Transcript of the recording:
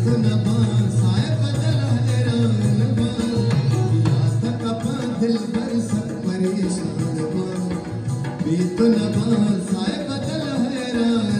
साहिबल हैरान परे न बचल हैरान